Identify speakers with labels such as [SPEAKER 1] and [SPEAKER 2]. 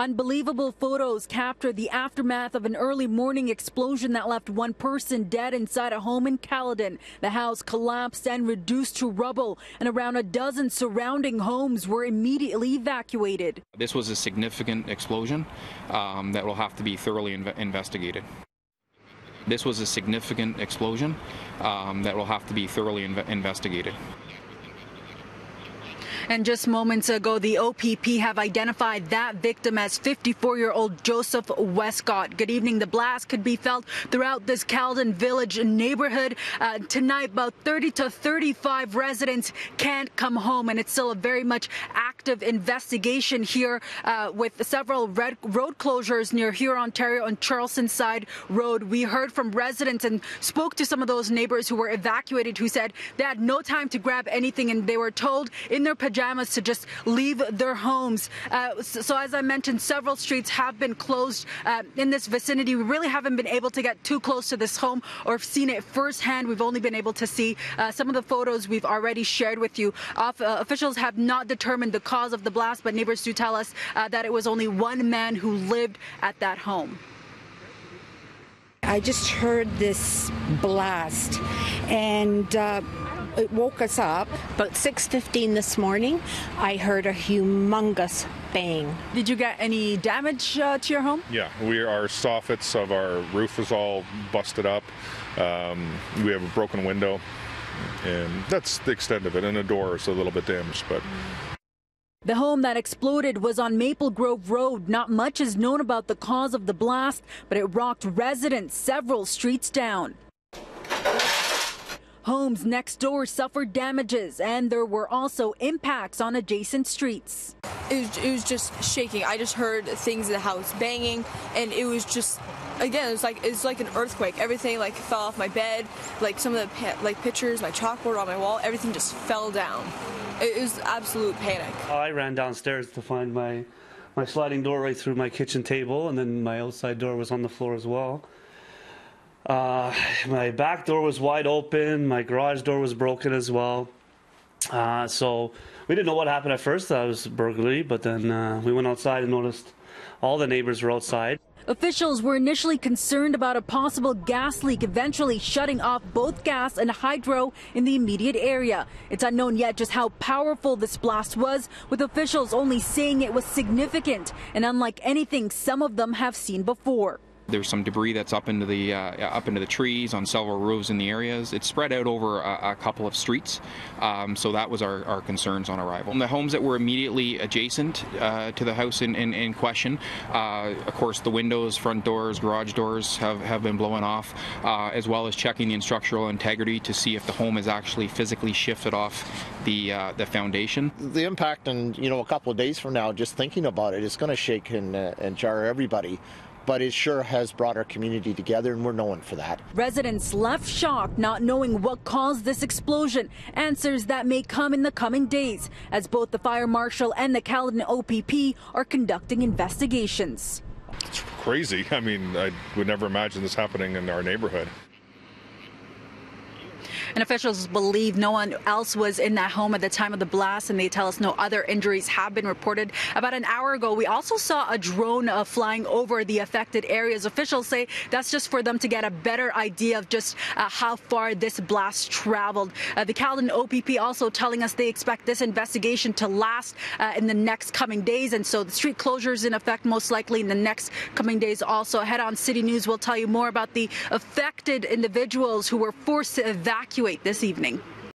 [SPEAKER 1] Unbelievable photos capture the aftermath of an early morning explosion that left one person dead inside a home in Caledon. The house collapsed and reduced to rubble, and around a dozen surrounding homes were immediately evacuated.
[SPEAKER 2] This was a significant explosion um, that will have to be thoroughly inve- investigated. This was a significant explosion um, that will have to be thoroughly inve- investigated.
[SPEAKER 1] And just moments ago, the OPP have identified that victim as 54 year old Joseph Westcott. Good evening. The blast could be felt throughout this Caledon Village neighborhood. Uh, tonight, about 30 to 35 residents can't come home, and it's still a very much active investigation here uh, with several red road closures near Hurontario, on Charleston Side Road. We heard from residents and spoke to some of those neighbors who were evacuated who said they had no time to grab anything and they were told in their pajamas pajamas to just leave their homes. Uh, so, as I mentioned, several streets have been closed uh, in this vicinity. We really haven't been able to get too close to this home or seen it firsthand. We've only been able to see uh, some of the photos we've already shared with you. Off, uh, officials have not determined the cause of the blast, but neighbors do tell us uh, that it was only one man who lived at that home.
[SPEAKER 3] I just heard this blast and uh, it woke us up. About 6:15 this morning, I heard a humongous bang.
[SPEAKER 1] Did you get any damage uh, to your home?
[SPEAKER 4] Yeah, we our soffits of our roof is all busted up. Um, we have a broken window, and that's the extent of it. And the door is a little bit damaged, but.
[SPEAKER 1] The home that exploded was on Maple Grove Road. Not much is known about the cause of the blast, but it rocked residents several streets down. Homes next door suffered damages, and there were also impacts on adjacent streets.
[SPEAKER 5] It was, it was just shaking. I just heard things in the house banging, and it was just again, it was like it's like an earthquake. Everything like fell off my bed. Like some of the like pictures, my chalkboard on my wall, everything just fell down. It was absolute panic.
[SPEAKER 6] I ran downstairs to find my my sliding door right through my kitchen table, and then my outside door was on the floor as well. Uh, my back door was wide open. My garage door was broken as well. Uh, so we didn't know what happened at first. That was burglary, but then uh, we went outside and noticed all the neighbors were outside.
[SPEAKER 1] Officials were initially concerned about a possible gas leak, eventually shutting off both gas and hydro in the immediate area. It's unknown yet just how powerful this blast was, with officials only saying it was significant and unlike anything some of them have seen before.
[SPEAKER 2] There's some debris that's up into the uh, up into the trees on several roofs in the areas. It's spread out over a, a couple of streets, um, so that was our, our, concerns on arrival. And the homes that were immediately adjacent uh, to the house in, in, in question, uh, of course, the windows, front doors, garage doors have, have been blown off, uh, as well as checking the structural integrity to see if the home is actually physically shifted off the uh, the foundation.
[SPEAKER 7] The impact, and you know, a couple of days from now, just thinking about it, it's going to shake and, uh, and jar everybody but it sure has brought our community together, and we're known for that.
[SPEAKER 1] Residents left shocked, not knowing what caused this explosion. Answers that may come in the coming days, as both the fire marshal and the Caledon OPP are conducting investigations.
[SPEAKER 4] It's crazy. I mean, I would never imagine this happening in our neighborhood.
[SPEAKER 1] And officials believe no one else was in that home at the time of the blast, and they tell us no other injuries have been reported. About an hour ago, we also saw a drone uh, flying over the affected areas. Officials say that's just for them to get a better idea of just uh, how far this blast traveled. Uh, the Caledon OPP also telling us they expect this investigation to last uh, in the next coming days, and so the street closures in effect most likely in the next coming days also. Head on City News will tell you more about the affected individuals who were forced to evacuate evacuate this evening.